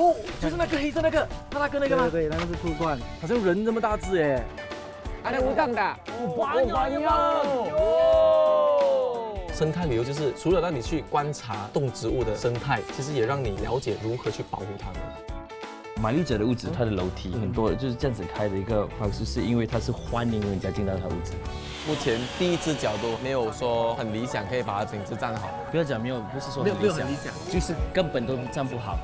哦，就是那个黑色那个，他那个那个吗？对，那个是树冠，好像人这么大字哎，还有无杠的，我玩。生态旅游就是除了让你去观察动植物的生态，其实也让你了解如何去保护它们。玛丽者的屋子，它的楼梯很多，就是这样子开的一个方式，是因为它是欢迎人家进到他屋子。目前第一只脚都没有说很理想，可以把它整只站好。不要讲没有，不是说没有很理想，就是根本都站不好。